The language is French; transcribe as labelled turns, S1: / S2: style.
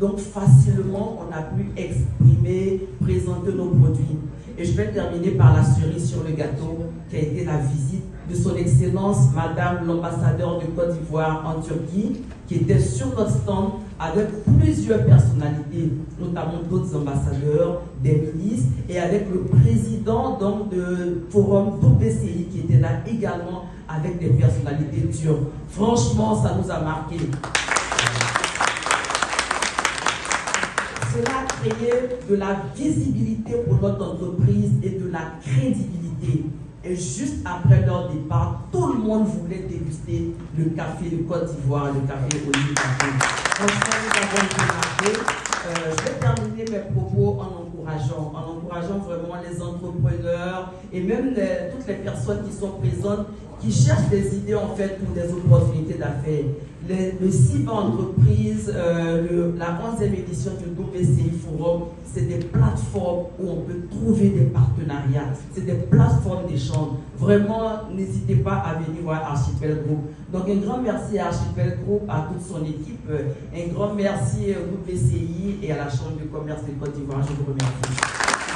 S1: Donc facilement, on a pu exprimer, présenter nos produits. Et je vais terminer par la cerise sur le gâteau, qui a été la visite de son Excellence, Madame l'ambassadeur de Côte d'Ivoire en Turquie, qui était sur notre stand avec plusieurs personnalités, notamment d'autres ambassadeurs, des ministres, et avec le président donc, de Forum PCI qui était là également avec des personnalités turques. Franchement, ça nous a marqué. Cela a créé de la visibilité pour notre entreprise et de la crédibilité. Et juste après leur départ, tout le monde voulait déguster le café de Côte d'Ivoire, le café Olive. Franchement, nous été euh, je vais terminer mes propos en encourageant, en encourageant vraiment les entrepreneurs et même toutes les personnes qui sont présentes qui cherchent des idées en fait pour des opportunités d'affaires. Le, CIP entreprise, euh, la 11e édition du WCI Forum, c'est des plateformes où on peut trouver des partenariats, c'est des plateformes d'échange. Vraiment, n'hésitez pas à venir voir Archipel Group. Donc un grand merci à Archipel Group, à toute son équipe, un grand merci au WCI et à la Chambre de commerce de Côte d'Ivoire. Je vous remercie. Thank you.